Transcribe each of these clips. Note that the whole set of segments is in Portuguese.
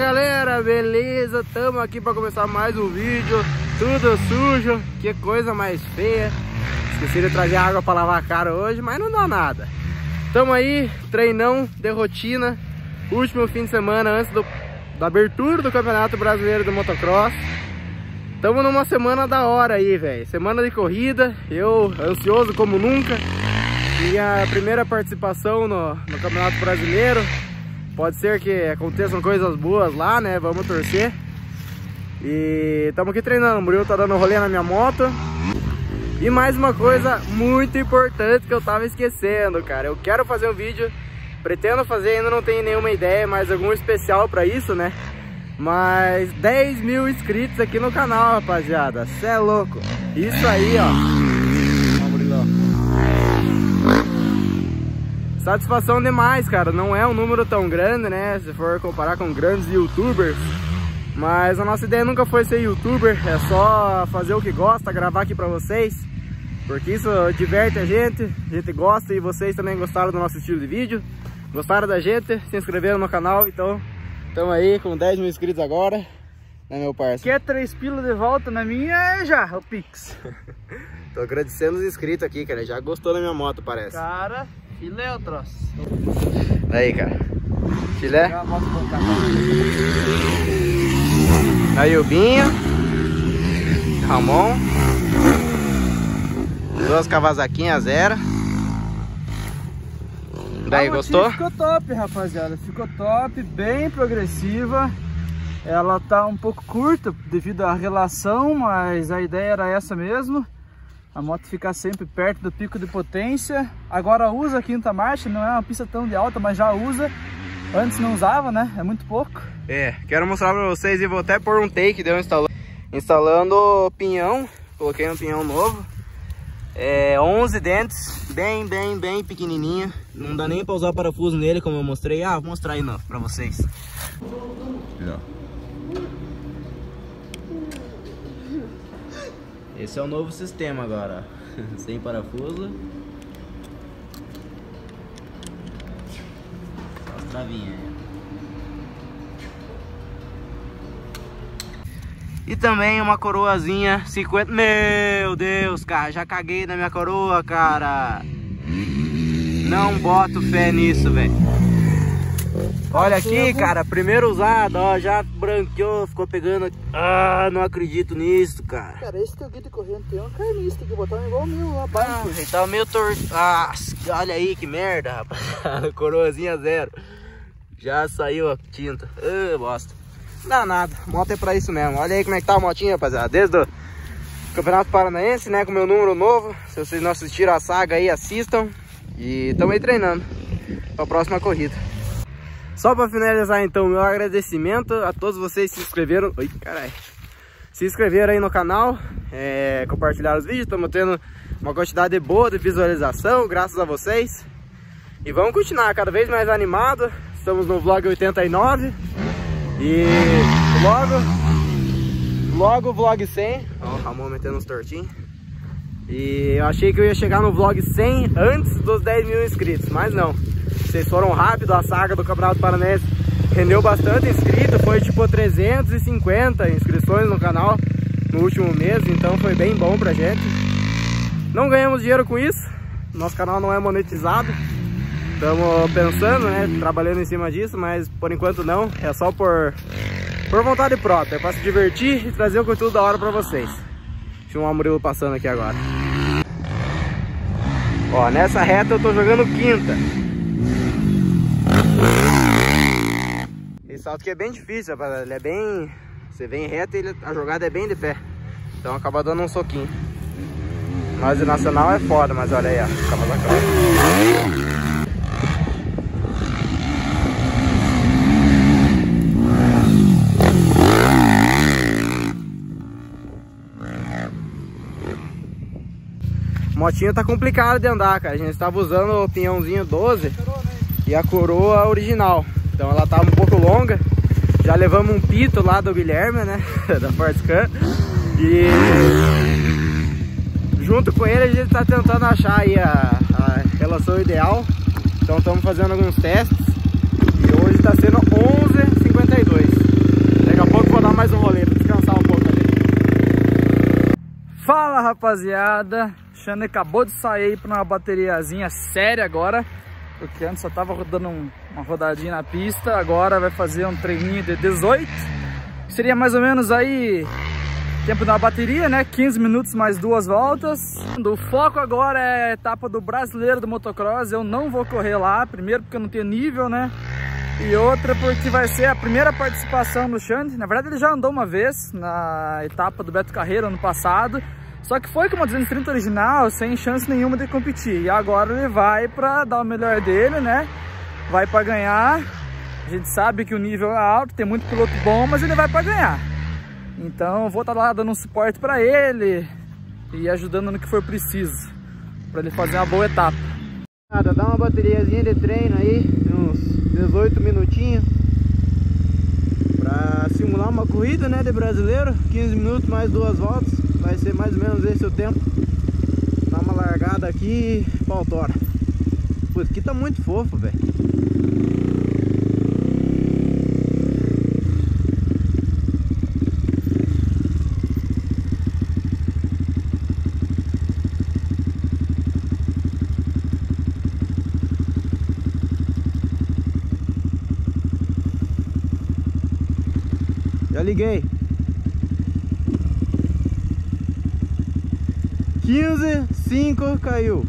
galera, beleza? Tamo aqui para começar mais um vídeo. Tudo sujo, que coisa mais feia. Esqueci de trazer água para lavar a cara hoje, mas não dá nada. Tamo aí, treinão de rotina. Último fim de semana antes do, da abertura do Campeonato Brasileiro do Motocross. Tamo numa semana da hora aí, velho. Semana de corrida, eu ansioso como nunca. Minha primeira participação no, no Campeonato Brasileiro Pode ser que aconteçam coisas boas lá, né? Vamos torcer. E estamos aqui treinando. O Murilo tá dando rolê na minha moto. E mais uma coisa muito importante que eu tava esquecendo, cara. Eu quero fazer um vídeo, pretendo fazer, ainda não tenho nenhuma ideia, mas algum especial pra isso, né? Mas 10 mil inscritos aqui no canal, rapaziada. Cê é louco. Isso aí, ó. Satisfação demais, cara. Não é um número tão grande, né? Se for comparar com grandes youtubers. Mas a nossa ideia nunca foi ser youtuber. É só fazer o que gosta, gravar aqui pra vocês. Porque isso diverte a gente. A gente gosta e vocês também gostaram do nosso estilo de vídeo. Gostaram da gente, se inscreveram no canal. Então, estamos aí com 10 mil inscritos agora. Né, meu parceiro? Quer três pilas de volta na minha? É já, o Pix. Tô agradecendo os inscritos aqui, cara. Já gostou da minha moto, parece. Cara, Filé o troço. Aí, cara. Filé. Aí o Binho. Ramon. Duas cavazaquinhas zero. Daí, gostou? Ficou top, rapaziada. Ficou top, bem progressiva. Ela tá um pouco curta devido à relação, mas a ideia era essa mesmo a moto ficar sempre perto do pico de potência. Agora usa a quinta marcha, não é uma pista tão de alta, mas já usa. Antes não usava, né? É muito pouco. É, quero mostrar pra vocês e vou até pôr um take, deu instalando, instalando pinhão. Coloquei um pinhão novo. É, 11 dentes, bem, bem, bem pequenininho. Não dá nem pra usar parafuso nele, como eu mostrei. Ah, vou mostrar aí não, pra vocês. Yeah. Esse é o novo sistema agora, sem parafuso. Só as travinhas. E também uma coroazinha 50... Meu Deus, cara, já caguei na minha coroa, cara. Não boto fé nisso, velho. Olha aqui, cara, primeiro usado, ó, já branqueou, ficou pegando. Ah, não acredito nisso, cara. Cara, esse teu guia de corrente tem uma carniça, tem que botar um igual o meu lá abaixo. Ah, tava meio torto. Ah, olha aí que merda, rapaz. Coroazinha zero. Já saiu a tinta. Ah, bosta. Não dá nada, moto é pra isso mesmo. Olha aí como é que tá a motinha, rapaziada. Desde o Campeonato Paranaense, né, com meu número novo. Se vocês não assistiram a saga aí, assistam. E estamos aí treinando pra próxima corrida. Só para finalizar então, meu agradecimento a todos vocês que se inscreveram. Oi, caralho. Se inscreveram aí no canal, é, compartilharam os vídeos, estamos tendo uma quantidade boa de visualização, graças a vocês. E vamos continuar cada vez mais animado. Estamos no vlog 89 e logo, logo vlog 100. Ó, o Ramon metendo uns tortinhos. E eu achei que eu ia chegar no vlog 100 antes dos 10 mil inscritos, mas não. Vocês foram rápido, a saga do Campeonato Paranense rendeu bastante inscrito, foi tipo 350 inscrições no canal no último mês, então foi bem bom pra gente. Não ganhamos dinheiro com isso, nosso canal não é monetizado, estamos pensando, né, trabalhando em cima disso, mas por enquanto não, é só por, por vontade própria, é pra se divertir e trazer o conteúdo da hora pra vocês. Deixa um Murilo passando aqui agora. Ó, nessa reta eu tô jogando quinta. Salto aqui é bem difícil, rapaziada. Ele é bem... Você vem reto e a jogada é bem de pé. Então acaba dando um soquinho. Mas o nacional é foda, mas olha aí, ó. Acaba da Motinha tá complicado de andar, cara. A gente estava usando o pinhãozinho 12 e a coroa original. Então ela tava um pouco longa. Já levamos um pito lá do Guilherme, né? da Fortscan. E junto com ele a gente tá tentando achar aí a, a relação ideal. Então estamos fazendo alguns testes. E Hoje está sendo 11h52. Daqui a pouco vou dar mais um rolê para descansar um pouco ali. Fala rapaziada, Xande acabou de sair para uma bateriazinha séria agora, porque antes só tava rodando um, uma rodadinha na pista, agora vai fazer um treininho de 18, seria mais ou menos aí tempo da bateria, né? 15 minutos mais duas voltas. O foco agora é a etapa do brasileiro do motocross. Eu não vou correr lá, primeiro porque eu não tenho nível, né? E outra porque vai ser a primeira participação do Xande. Na verdade ele já andou uma vez na etapa do Beto Carreiro ano passado. Só que foi com uma 230 original, sem chance nenhuma de competir. E agora ele vai para dar o melhor dele, né? Vai para ganhar. A gente sabe que o nível é alto, tem muito piloto bom, mas ele vai para ganhar. Então vou estar tá lá dando um suporte para ele e ajudando no que for preciso, para ele fazer uma boa etapa. Dá uma bateriazinha de treino aí, uns 18 minutinhos, para simular uma corrida né, de brasileiro, 15 minutos mais duas voltas, vai ser mais ou menos esse o tempo. Dá uma largada aqui e pau. Putz, aqui tá muito fofo, velho. Já liguei. 15, 5, caiu.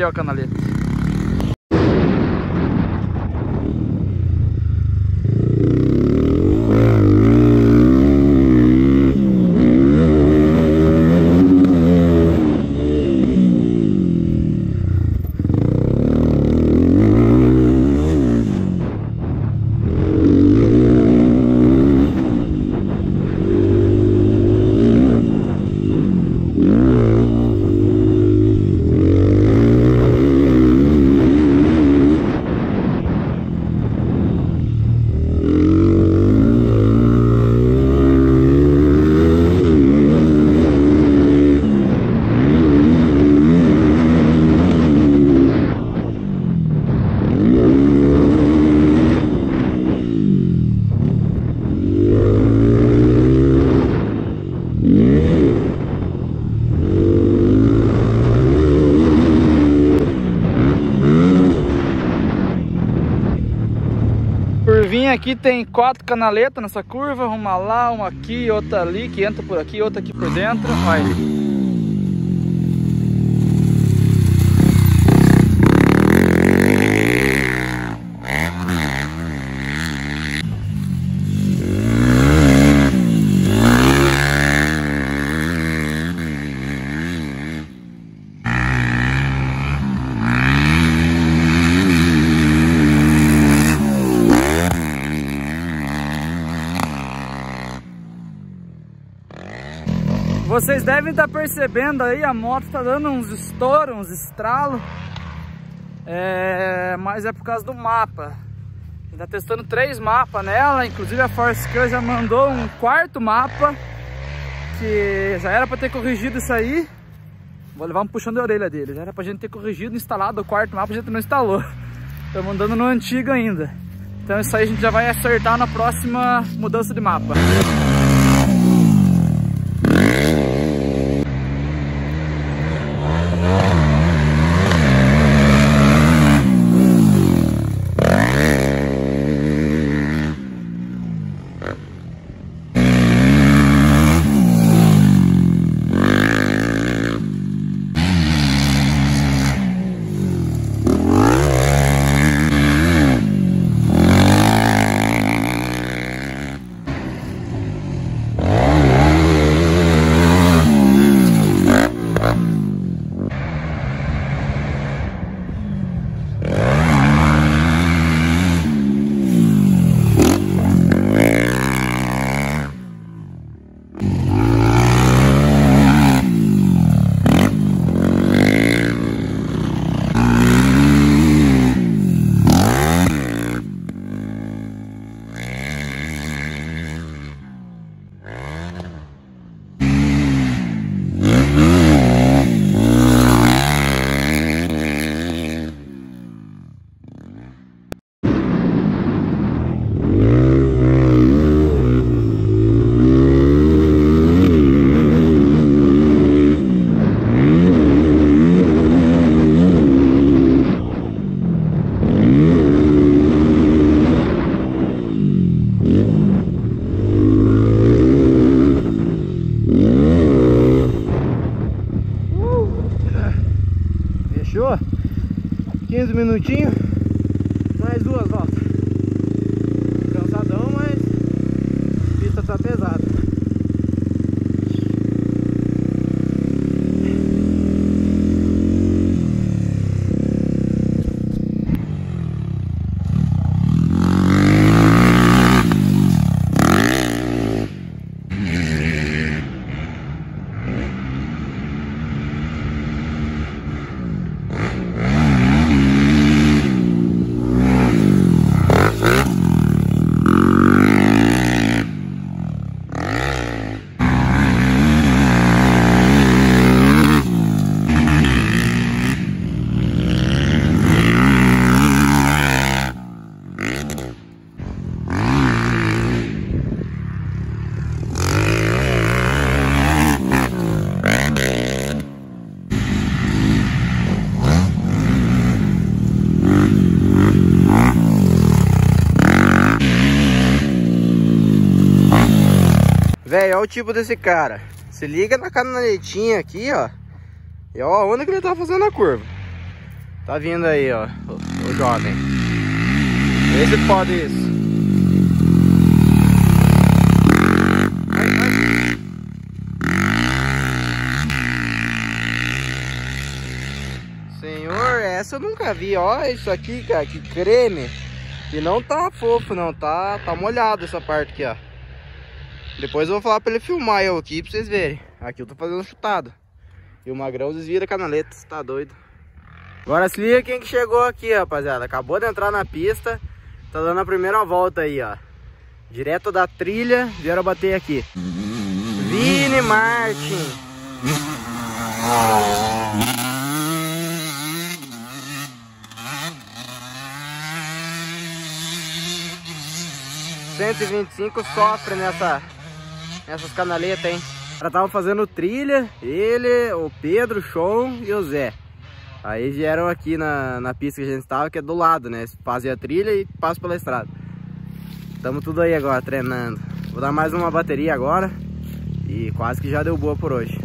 Perdeu a canaleta. Aqui tem quatro canaletas nessa curva, uma lá, uma aqui, outra ali, que entra por aqui, outra aqui por dentro. Olha. Vocês devem estar tá percebendo aí, a moto está dando uns estouros, uns estralos. É, mas é por causa do mapa. Está testando três mapas nela, inclusive a Force Car já mandou um quarto mapa que já era para ter corrigido isso aí. Vou levar um puxão de orelha dele. Já era pra gente ter corrigido, instalado o quarto mapa, a gente não instalou. Tô mandando no antigo ainda. Então isso aí a gente já vai acertar na próxima mudança de mapa. 15 minutinhos Mais duas voltas Cansadão, mas A pista tá pesada Velho, olha o tipo desse cara. Se liga na canaletinha aqui, ó. E ó, onde que ele tá fazendo a curva. Tá vindo aí, ó, o, o jovem. Vê se pode isso. Senhor, essa eu nunca vi. Ó, isso aqui, cara, que creme. E não tá fofo, não. Tá, tá molhado essa parte aqui, ó. Depois eu vou falar pra ele filmar eu aqui pra vocês verem. Aqui eu tô fazendo chutado. E o magrão desvia da canaleta, tá doido. Agora se liga quem que chegou aqui, rapaziada. Acabou de entrar na pista. Tá dando a primeira volta aí, ó. Direto da trilha, vieram bater aqui. Vini Martin. Cento e vinte e cinco sofre nessa essas canaletas, hein? Ela tava fazendo trilha, ele, o Pedro, o Sean e o Zé. Aí vieram aqui na, na pista que a gente estava, que é do lado, né? Fazem a trilha e passam pela estrada. Tamo tudo aí agora, treinando. Vou dar mais uma bateria agora. E quase que já deu boa por hoje.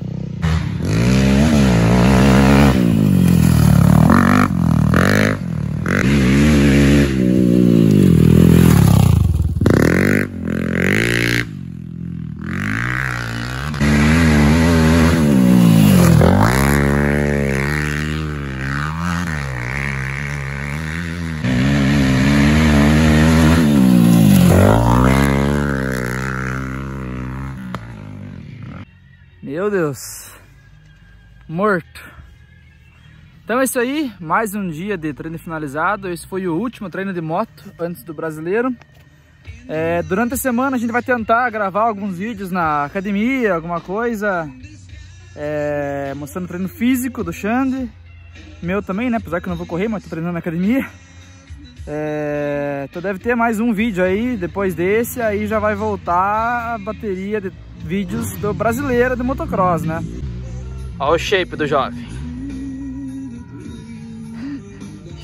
Meu Deus. Morto. Então é isso aí, mais um dia de treino finalizado. Esse foi o último treino de moto antes do brasileiro. É, durante a semana a gente vai tentar gravar alguns vídeos na academia, alguma coisa, é, mostrando o treino físico do Xande. Meu também, né? Apesar que eu não vou correr, mas tô treinando na academia. É, então deve ter mais um vídeo aí, depois desse, aí já vai voltar a bateria de vídeos do brasileiro de motocross, né? Olha o shape do jovem.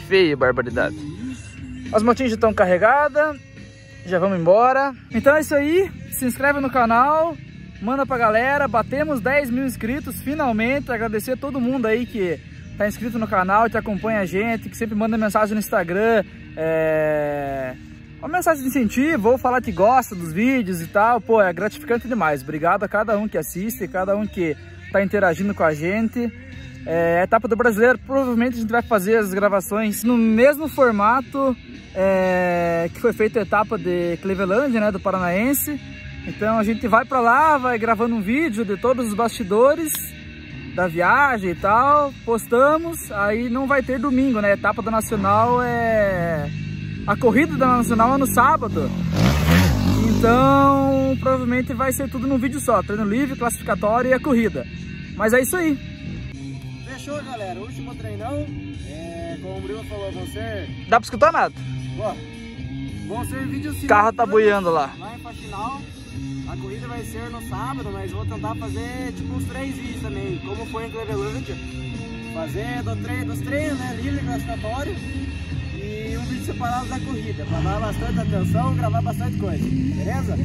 Feio, barbaridade. As motinhas já estão carregadas, já vamos embora. Então é isso aí, se inscreve no canal, manda pra galera, batemos 10 mil inscritos, finalmente, agradecer a todo mundo aí que tá inscrito no canal, que acompanha a gente, que sempre manda mensagem no Instagram, é uma mensagem de incentivo, ou falar que gosta dos vídeos e tal, pô, é gratificante demais. Obrigado a cada um que assiste, cada um que tá interagindo com a gente. É, etapa do brasileiro, provavelmente a gente vai fazer as gravações no mesmo formato é, que foi feita a etapa de Cleveland, né, do Paranaense. Então a gente vai para lá, vai gravando um vídeo de todos os bastidores da viagem e tal, postamos, aí não vai ter domingo, né? A etapa do Nacional é a corrida da Nacional é no sábado. Então, provavelmente vai ser tudo num vídeo só. Treino livre, classificatório e a corrida. Mas é isso aí. Fechou, galera. Último treinão. É, como o Bruno falou, vão ser... Dá pra escutar nada? Ó, vão ser vídeos... O carro tá boiando lá. Lá em Faxinal. A corrida vai ser no sábado, mas vou tentar fazer tipo uns três vídeos também. Como foi em Cleveland. Fazer do tre dos treinos, né? Livre, classificatório e um vídeo separado da corrida, para dar bastante atenção, gravar bastante coisa, beleza?